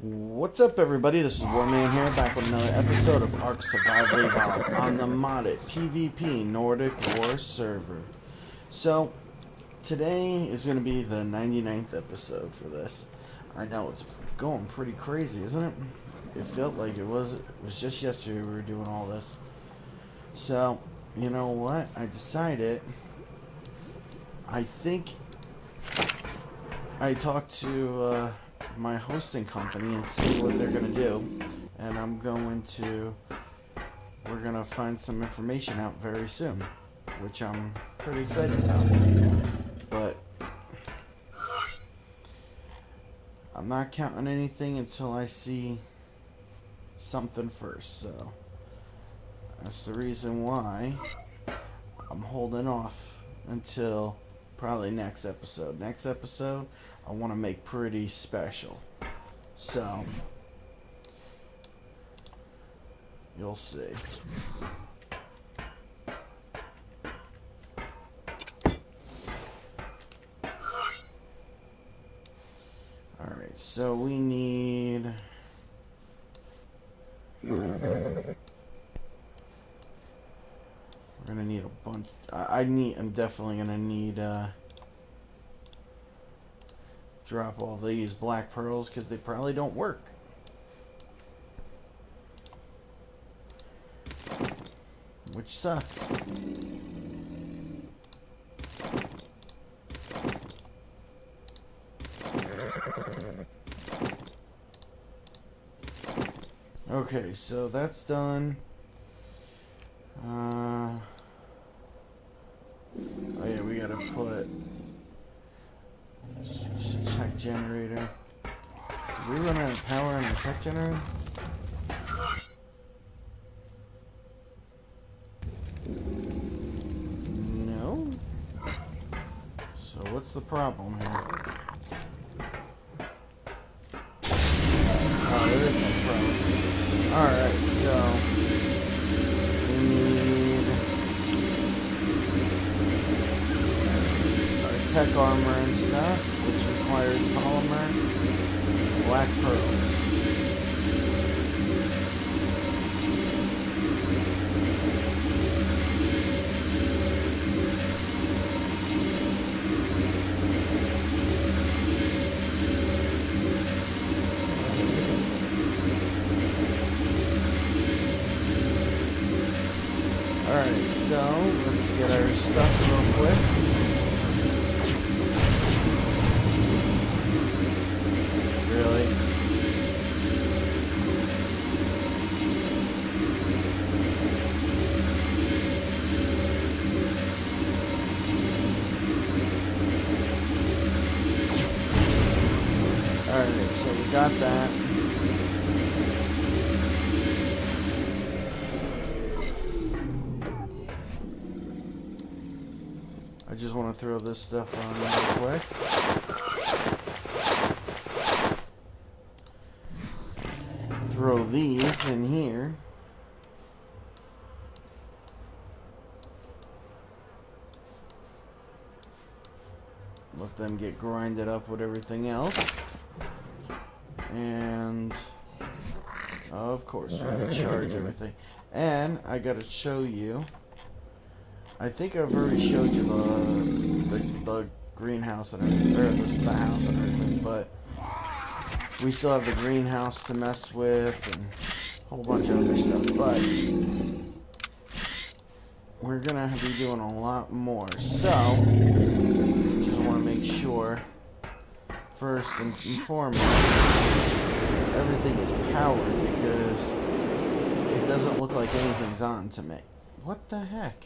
What's up, everybody? This is Warman here, back with another episode of Ark Survival Evolved on the modded PvP Nordic War server. So, today is going to be the 99th episode for this. I know it's going pretty crazy, isn't it? It felt like it was. It was just yesterday we were doing all this. So, you know what? I decided. I think I talked to. Uh, my hosting company and see what they're going to do. And I'm going to, we're going to find some information out very soon, which I'm pretty excited about. But I'm not counting anything until I see something first. So that's the reason why I'm holding off until probably next episode. Next episode, I want to make pretty special. So, you'll see. Alright, so we need... We're gonna need a bunch... I, I need... I'm definitely gonna need, uh drop all these black pearls because they probably don't work. Which sucks. Okay, so that's done. Uh, oh yeah, we gotta put tech generator. Did we run out of power generator? No? So what's the problem here? Oh, there is no problem. Alright, so... We need... Our tech armor and stuff which requires polymer, black pearls. Alright, so let's get our stuff real quick. Got that. I just want to throw this stuff on real quick. Throw these in here. Let them get grinded up with everything else. And of course, we're gonna charge everything. And I gotta show you. I think I've already showed you the the, the greenhouse and everything, or the, the house and everything, but we still have the greenhouse to mess with and a whole bunch of other stuff. But we're gonna be doing a lot more. So just want to make sure first and foremost, everything is powered because it doesn't look like anything's on to me. What the heck?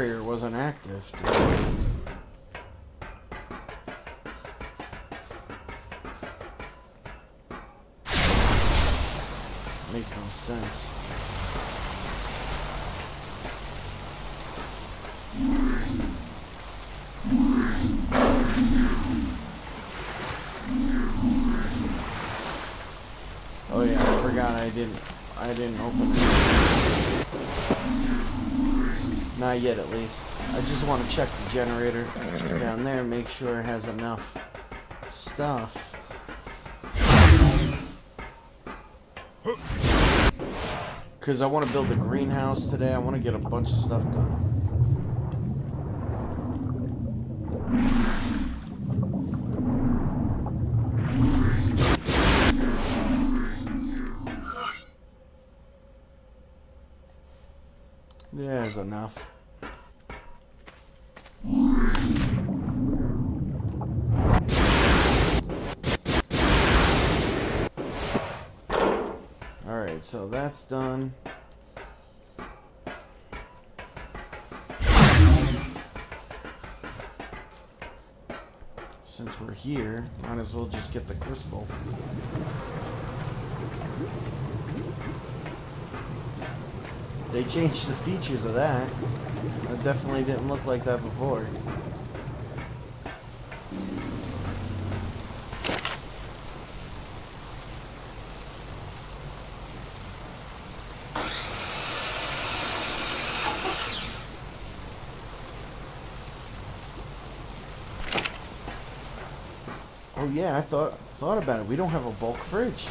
Barrier wasn't active. Makes no sense. Oh yeah, I forgot I didn't I didn't open it. Not yet at least. I just want to check the generator down there, make sure it has enough stuff. Because I want to build a greenhouse today. I want to get a bunch of stuff done. That's done. Since we're here, might as well just get the crystal. They changed the features of that. It definitely didn't look like that before. Oh yeah, I thought thought about it. We don't have a bulk fridge.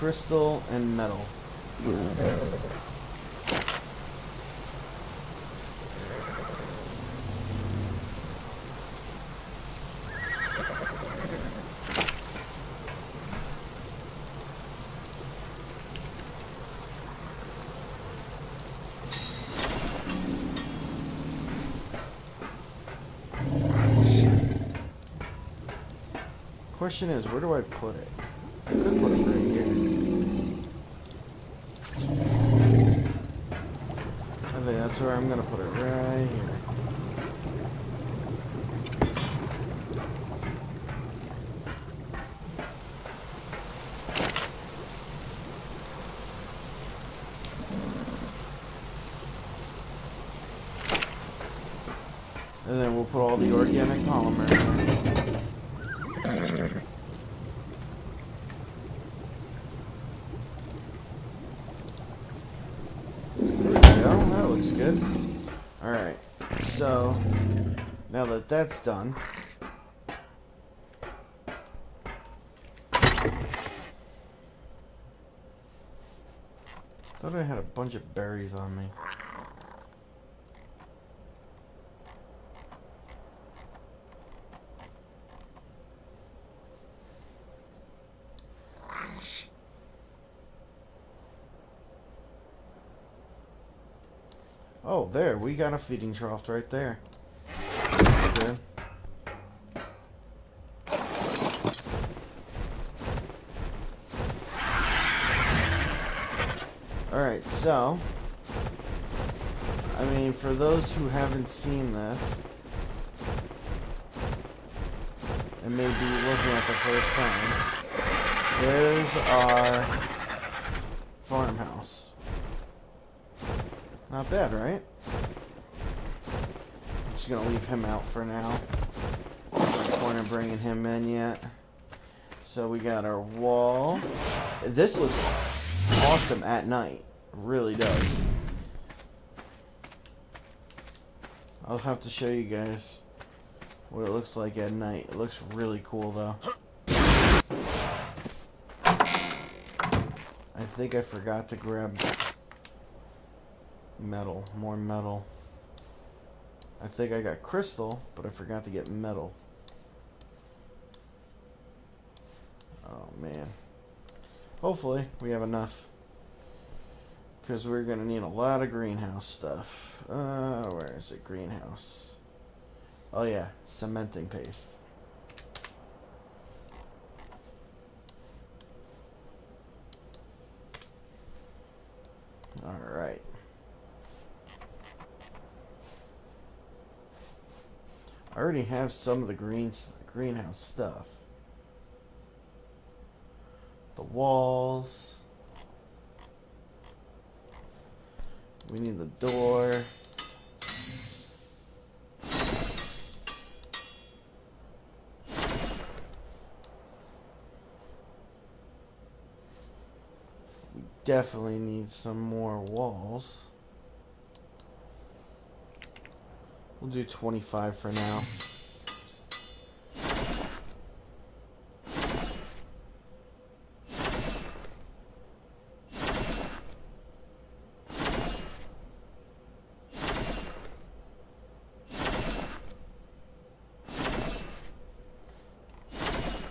crystal and metal. Question is, where do I put it? I could put it right here. I think that's where I'm gonna put it right here. And then we'll put all the organic polymer in there. good. Alright, so now that that's done, thought I had a bunch of berries on me. Oh, there, we got a feeding trough right there. good. Alright, so, I mean, for those who haven't seen this, and may be looking at the first time, there's our farmhouse. Not bad, right? I'm just gonna leave him out for now. No point in bringing him in yet. So we got our wall. This looks awesome at night. Really does. I'll have to show you guys what it looks like at night. It looks really cool though. I think I forgot to grab Metal. More metal. I think I got crystal, but I forgot to get metal. Oh, man. Hopefully, we have enough. Because we're going to need a lot of greenhouse stuff. Uh, where is it? Greenhouse. Oh, yeah. Cementing paste. Alright. I already have some of the green greenhouse stuff. The walls. We need the door. We definitely need some more walls. We'll do 25 for now.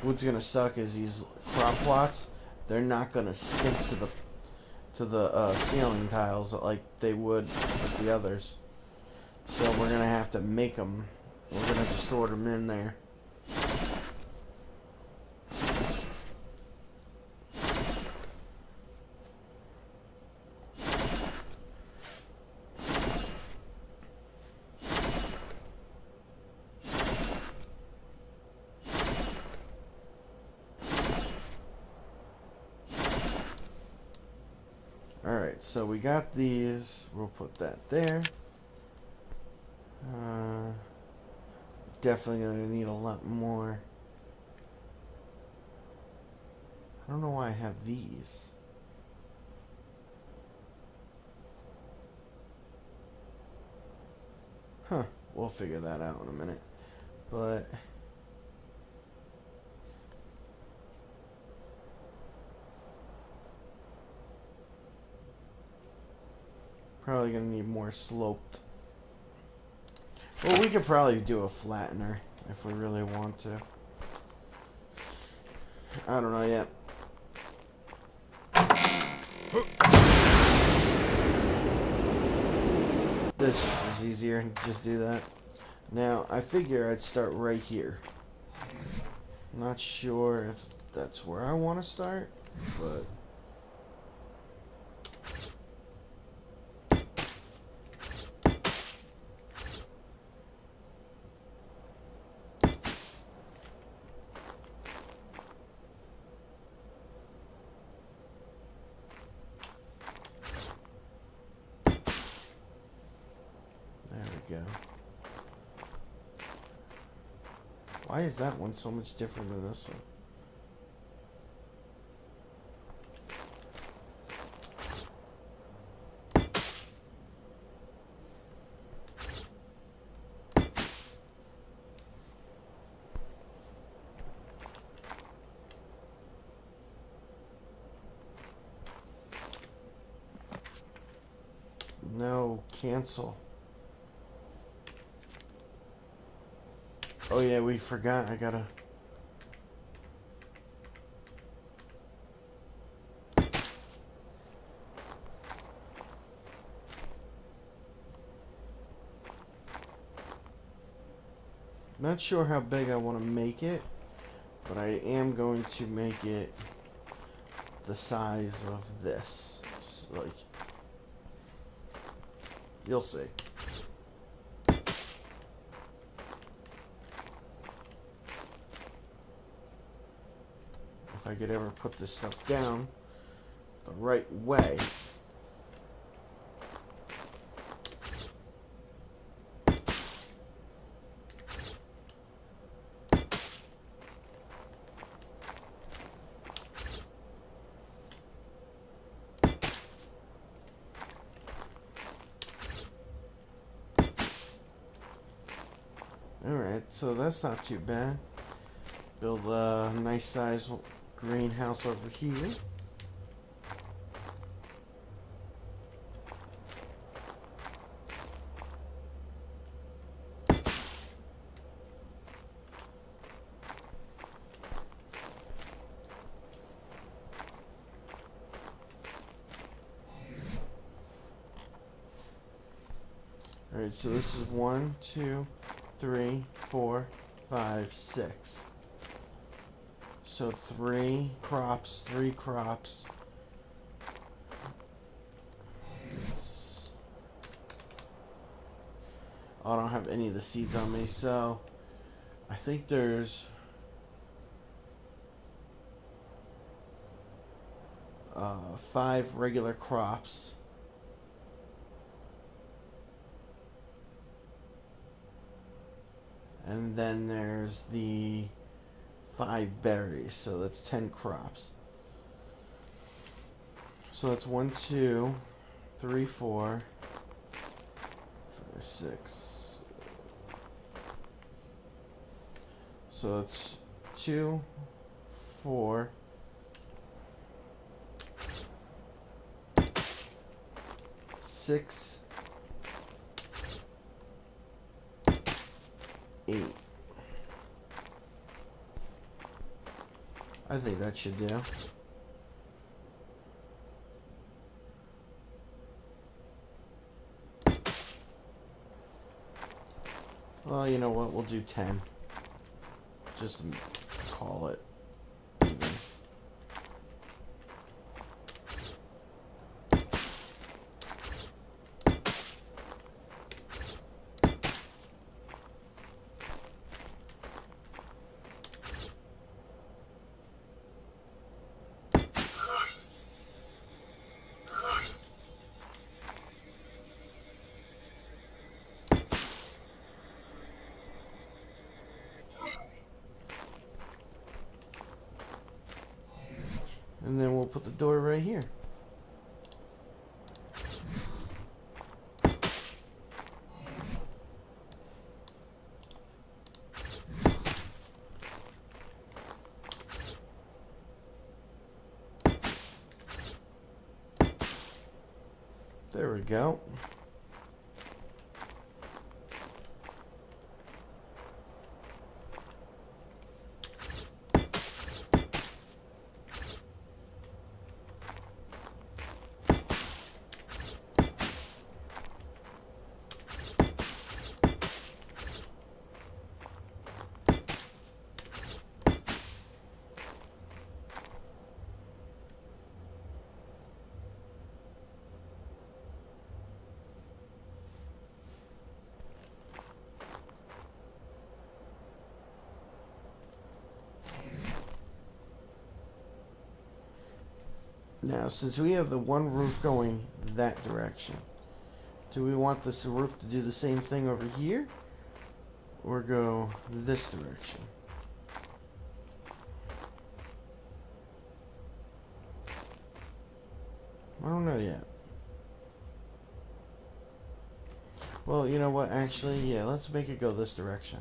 What's gonna suck is these crop plots. They're not gonna stick to the to the uh, ceiling tiles like they would with the others. So we're gonna have to make them. We're gonna have to sort them in there. Alright, so we got these. We'll put that there. Uh, definitely going to need a lot more. I don't know why I have these. Huh, we'll figure that out in a minute. But... Probably gonna need more sloped. Well, we could probably do a flattener if we really want to. I don't know yet. This was easier. Just do that. Now, I figure I'd start right here. Not sure if that's where I want to start, but... go. Why is that one so much different than this one? No, cancel. Oh yeah, we forgot. I gotta. Not sure how big I want to make it, but I am going to make it the size of this. like, you'll see. I could ever put this stuff down the right way. Alright, so that's not too bad. Build a nice size greenhouse over here. Alright, so this is one, two, three, four, five, six. So three crops, three crops. I don't have any of the seeds on me, so I think there's uh, five regular crops. And then there's the five berries, so that's 10 crops. So that's one, two, three, four, five, six. So that's two, four, six, eight. I think that should do. Well, you know what? We'll do 10. Just call it even. And then we'll put the door right here. There we go. Now, since we have the one roof going that direction, do we want this roof to do the same thing over here? Or go this direction? I don't know yet. Well, you know what? Actually, yeah, let's make it go this direction.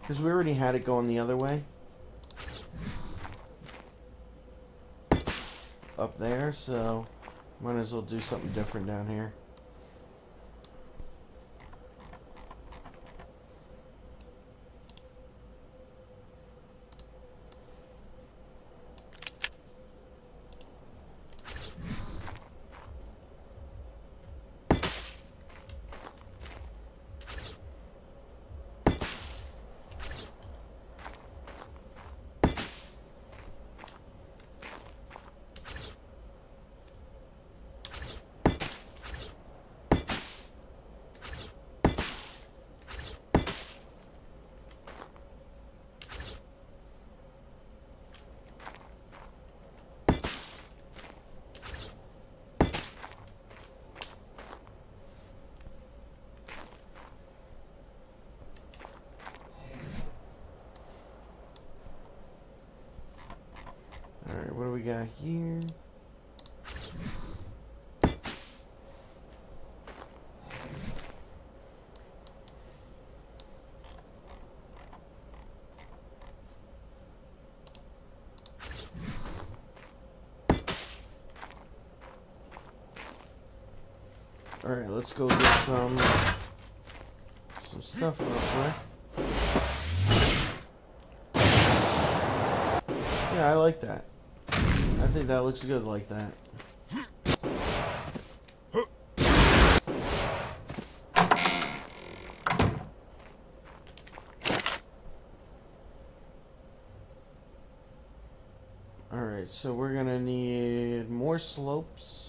Because we already had it going the other way. Up there, so might as well do something different down here. Alright, what do we got here? Alright, let's go get some some stuff real quick. Yeah, I like that. I think that looks good like that. Alright, so we're gonna need more slopes.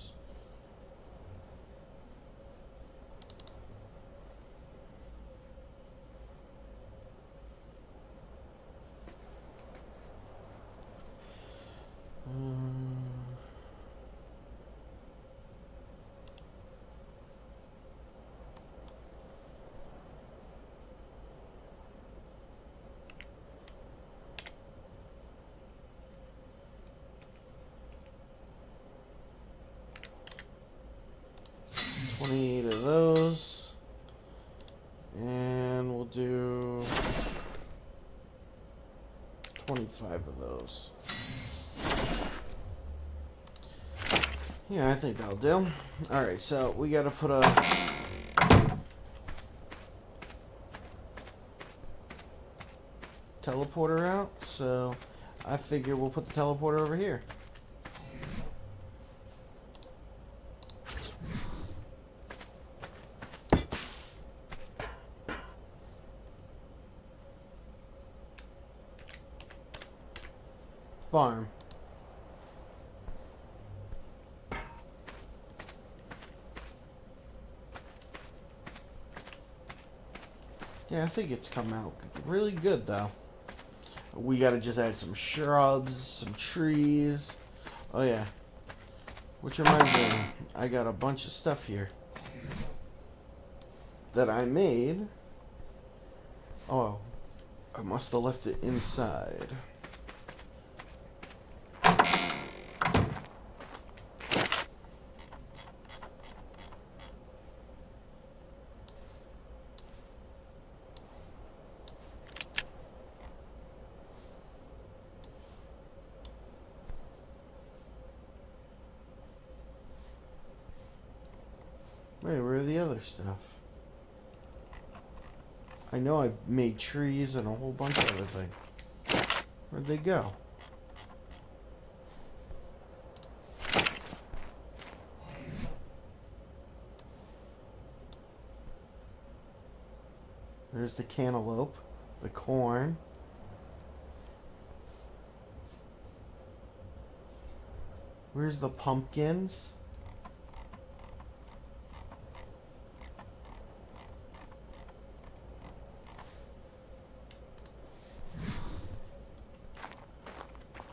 25 of those. Yeah, I think that'll do. Alright, so we gotta put a... teleporter out, so I figure we'll put the teleporter over here. Think it's come out really good though. We gotta just add some shrubs, some trees. Oh yeah. Which reminds me, I got a bunch of stuff here that I made. Oh, I must have left it inside. Wait, where are the other stuff? I know I made trees and a whole bunch of other things. Where'd they go? There's the cantaloupe, the corn. Where's the pumpkins?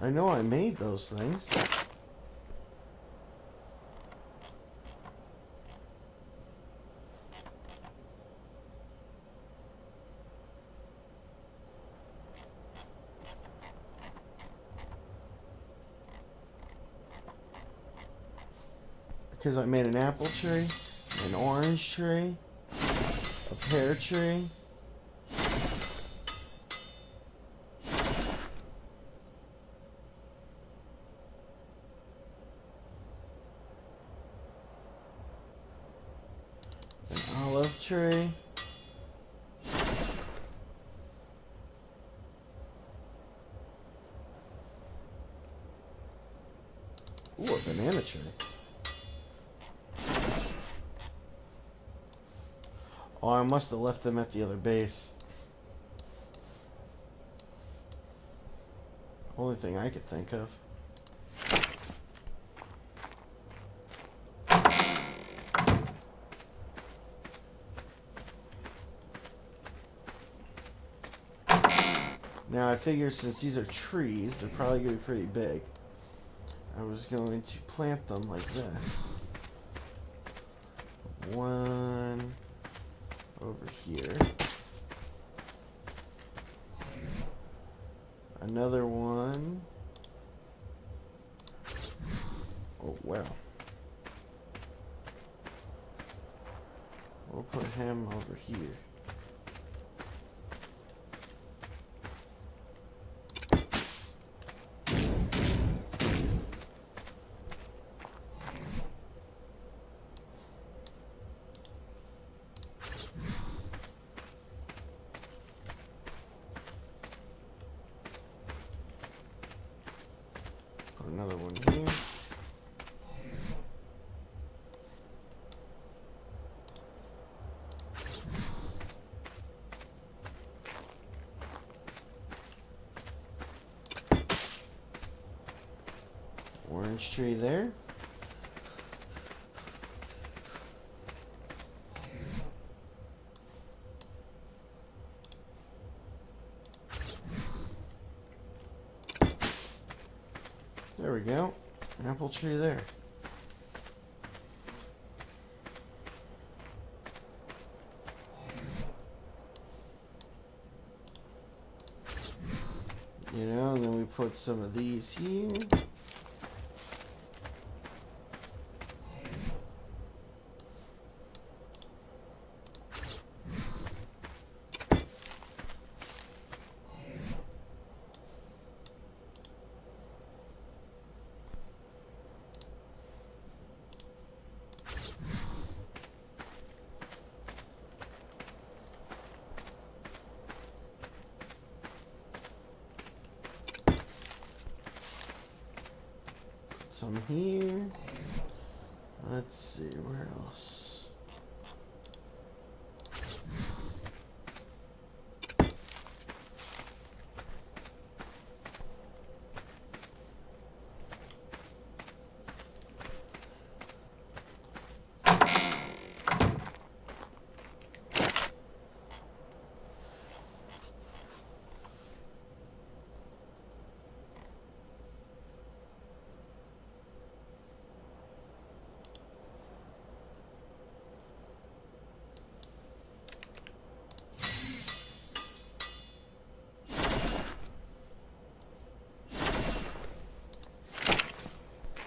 I know I made those things. Because I made an apple tree, an orange tree, a pear tree. Ooh, a banana tree. Oh, I must have left them at the other base. Only thing I could think of. Now I figure since these are trees, they're probably going to be pretty big. I was going to plant them like this. One over here. Another one. Oh, wow. We'll put him over here. another one here. There. There we go. Apple tree there. You know, and then we put some of these here. some here. Let's see, where else?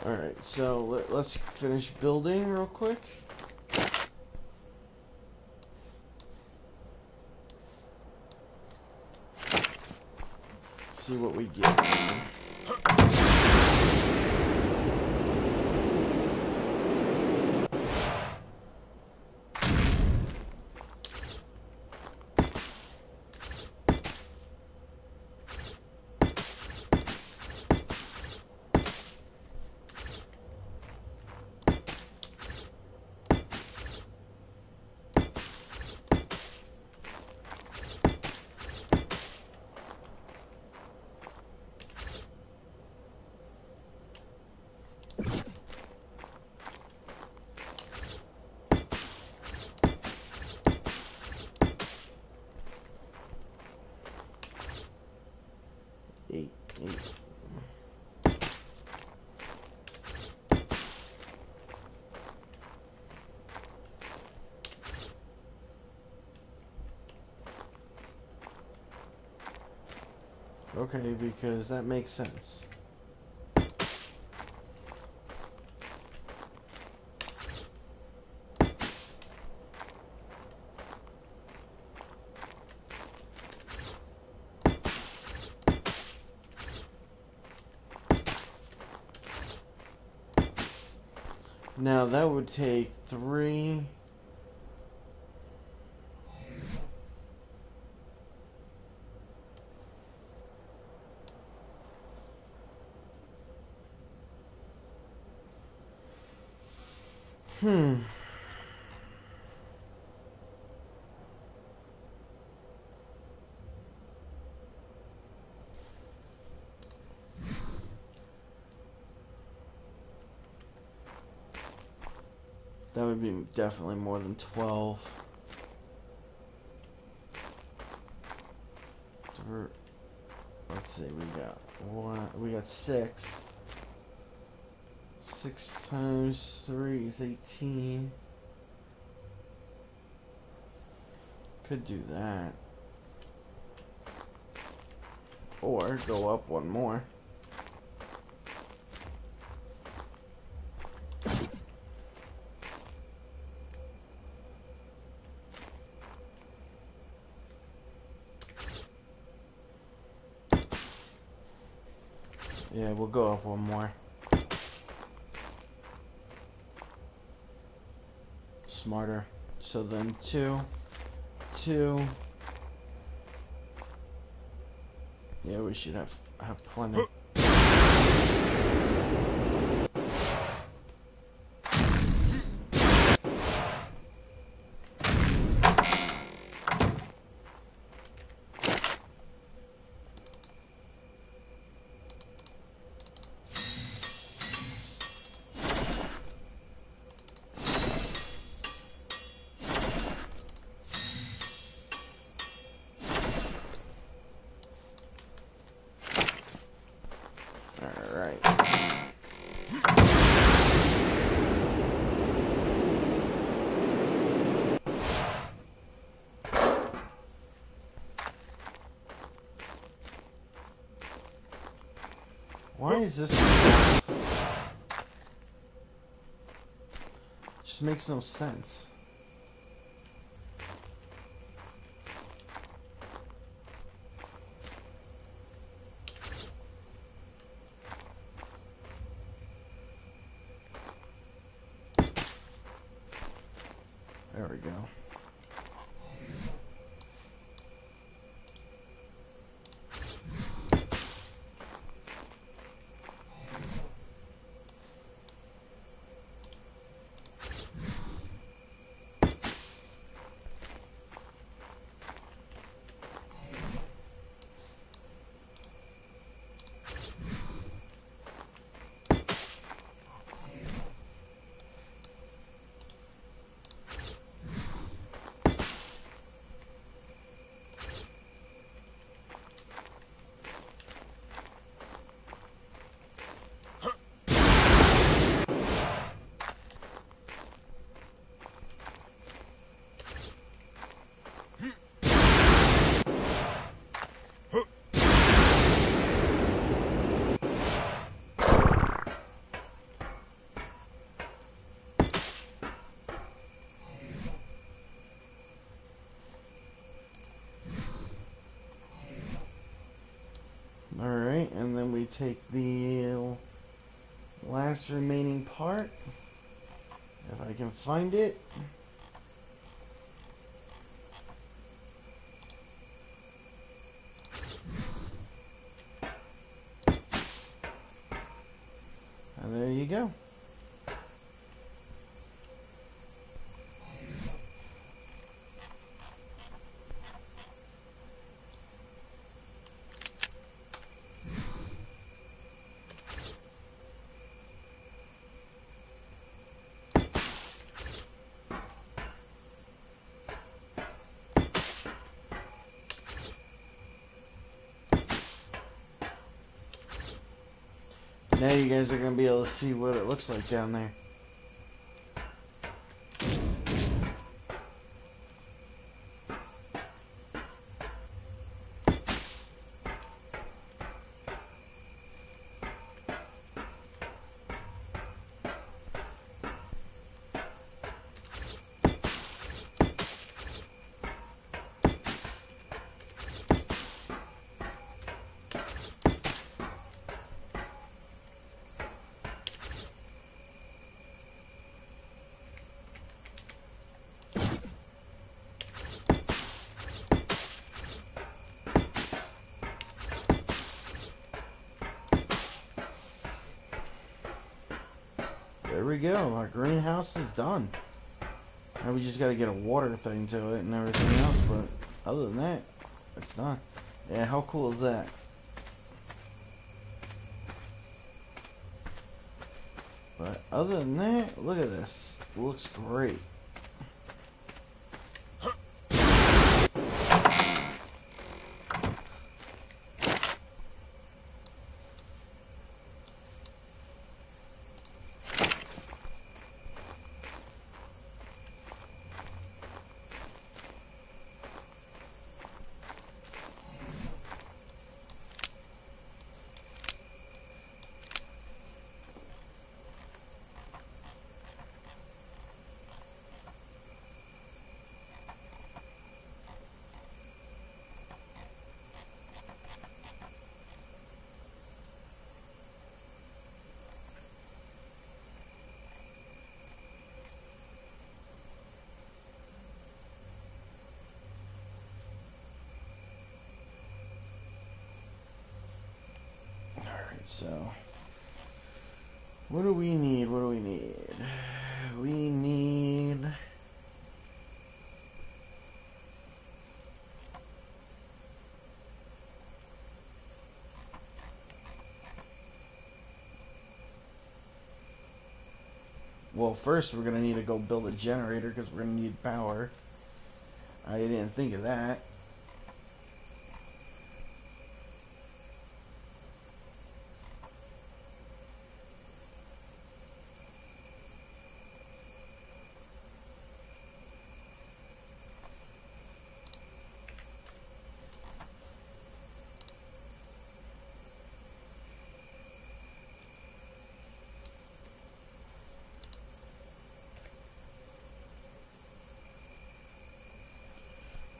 Alright, so let, us finish building real quick. See what we get. Okay, because that makes sense. Now that would take three Hmm. That would be definitely more than 12. Let's see, we got one, we got six. Six times three is 18. Could do that. Or go up one more. Yeah, we'll go up one more. smarter. So then two, two. Yeah, we should have have plenty. Why is this? Just makes no sense. There we go. Alright, and then we take the last remaining part. If I can find it. And there you go. Now you guys are going to be able to see what it looks like down there. There we go. Our greenhouse is done. Now we just got to get a water thing to it and everything else, but other than that, it's done. Yeah, how cool is that? But other than that, look at this. It looks great. Alright, so. What do we need? What do we need? We need. Well, first we're gonna need to go build a generator because we're gonna need power. I didn't think of that.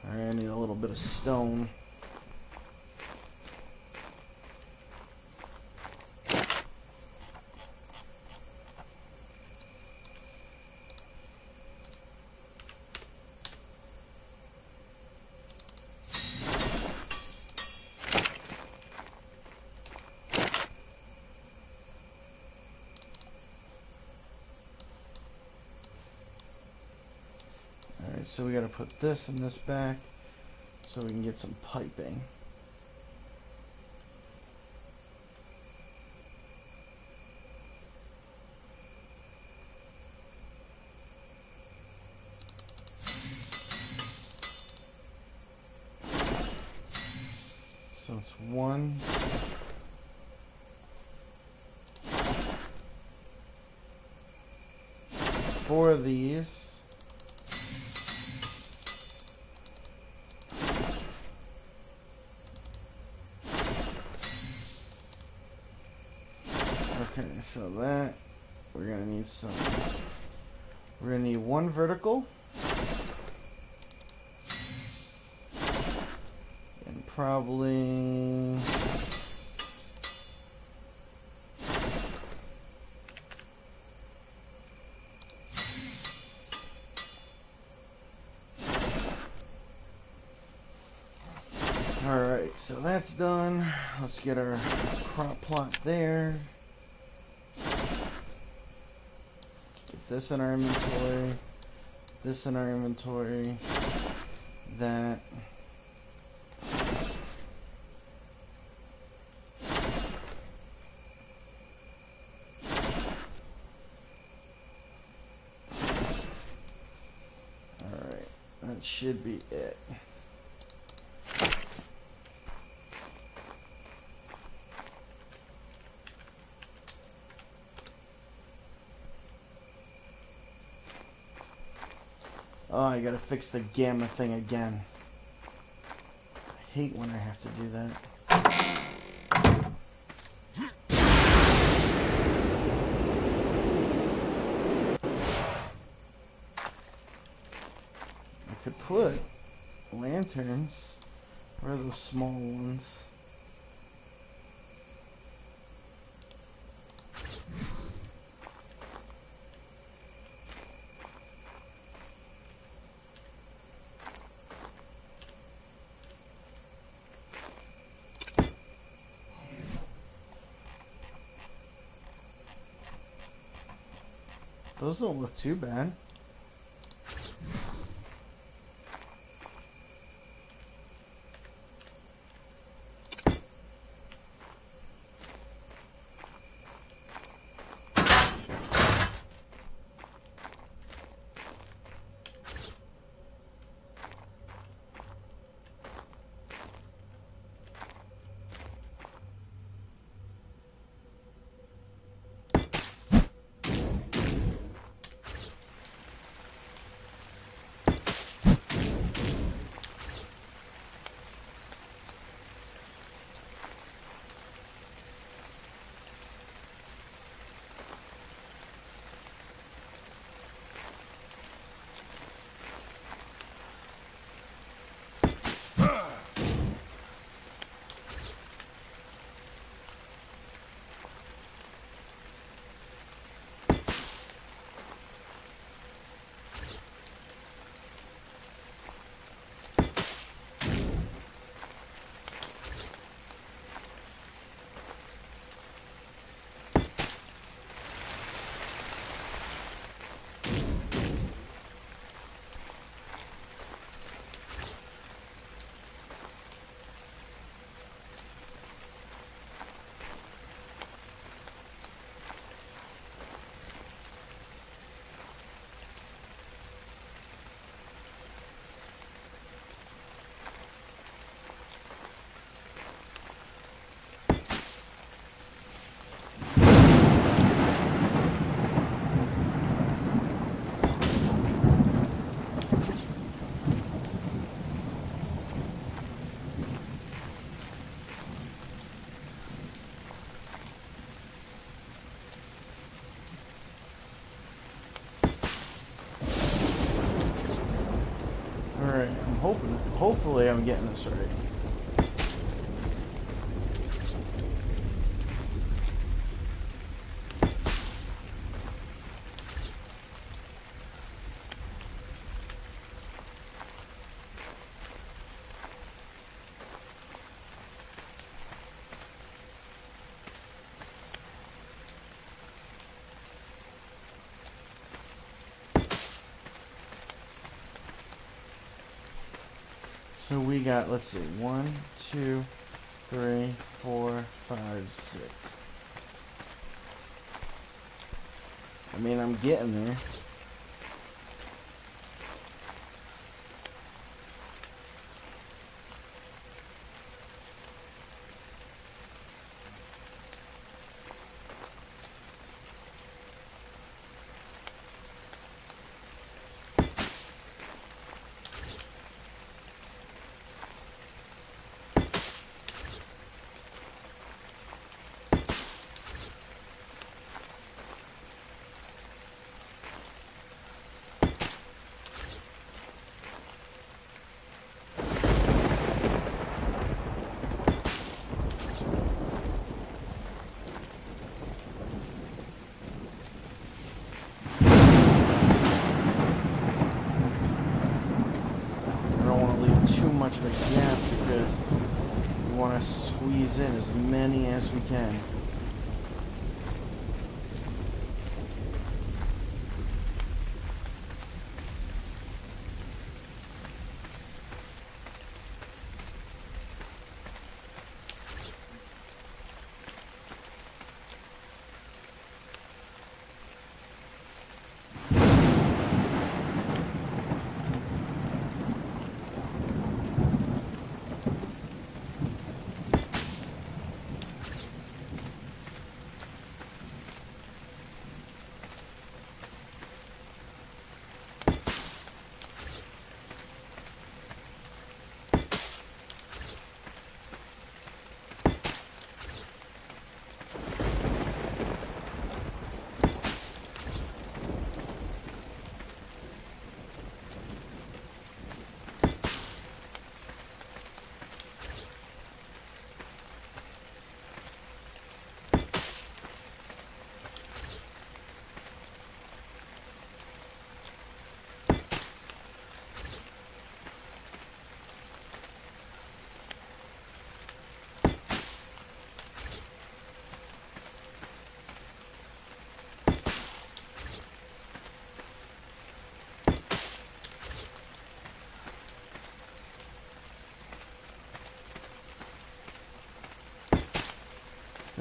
Alright, Of stone. So we gotta put this and this back so we can get some piping. So it's one. Four of these. So that, we're gonna need some, we're gonna need one vertical. And probably, Alright, so that's done. Let's get our crop plot there. This in our inventory. This in our inventory. That. Alright, that should be it. Oh, I gotta fix the gamma thing again. I hate when I have to do that. I could put lanterns. Where are those small ones? Those don't look too bad. Hopefully I'm getting this right. So we got, let's see, one, two, three, four, five, six. I mean, I'm getting there. In as many as we can.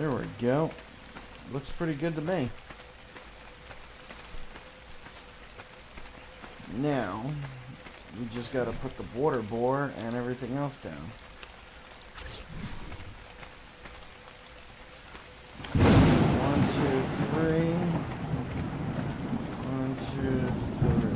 There we go. Looks pretty good to me. Now, we just got to put the water bore and everything else down. One, two, three. One, two, three.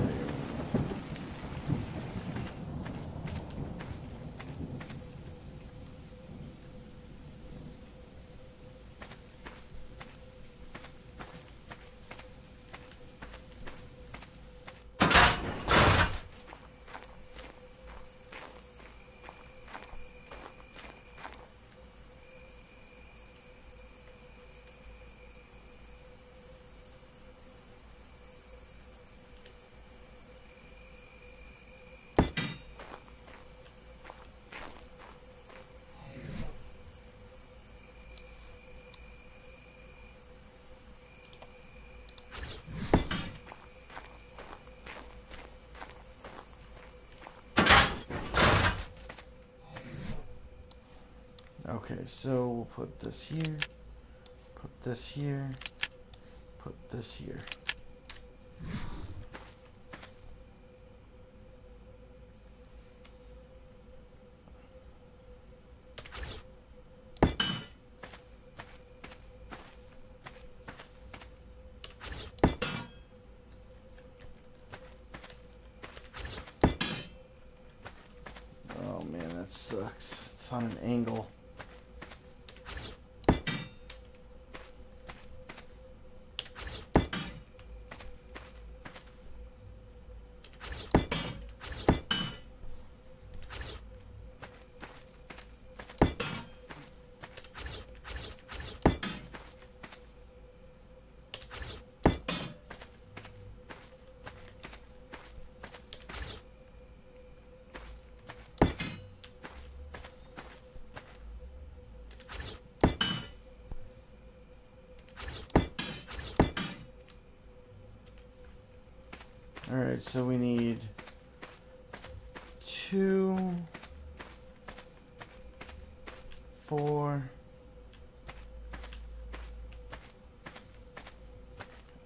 Okay, so we'll put this here, put this here, put this here. Oh man, that sucks. It's on an angle. Alright, so we need two, four.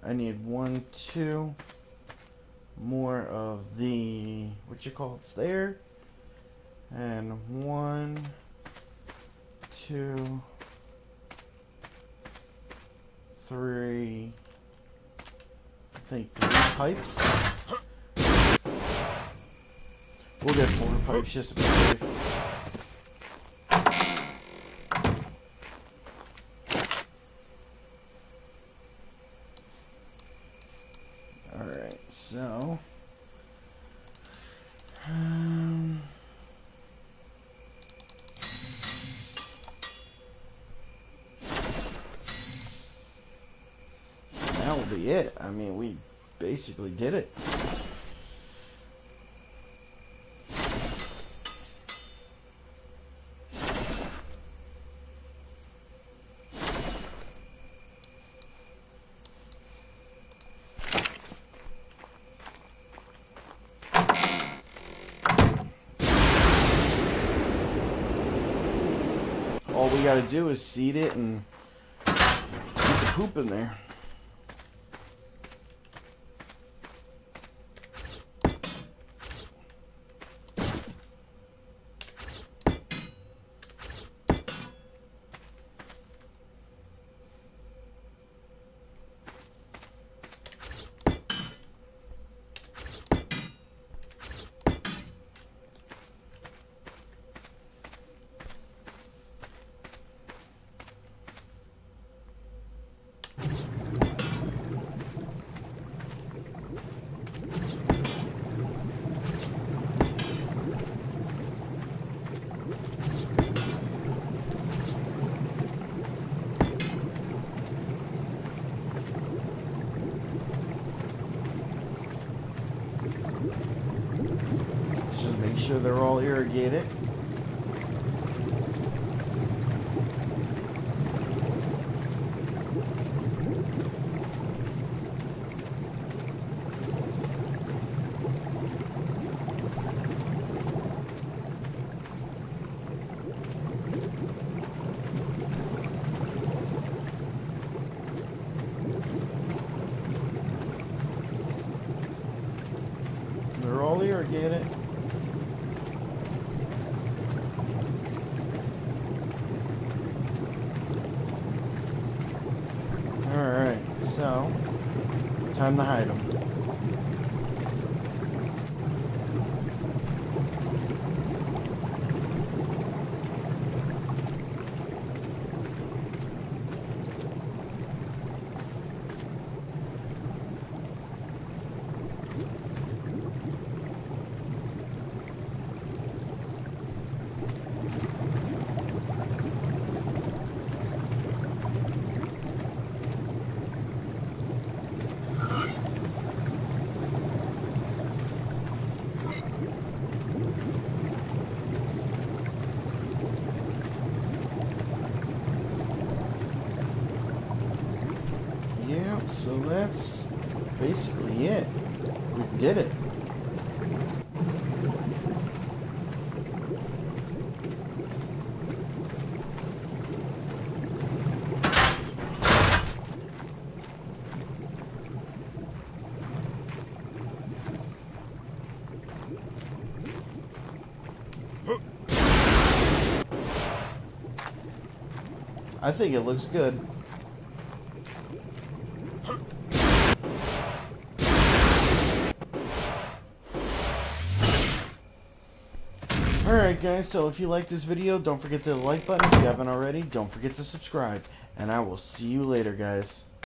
I need one, two more of the what you call it's there, and one, two, three. I think three pipes. We'll get four pipes just to be safe. Alright, so. Um, that will be it. I mean, we basically did it. You got to do is seed it and keep the poop in there. Just make sure they're all irrigated. They're all irrigated. Alright, so time to hide them. Yeah, so that's basically it. We did it. I think it looks good. Alright guys, so if you like this video, don't forget to like button. If you haven't already, don't forget to subscribe. And I will see you later guys.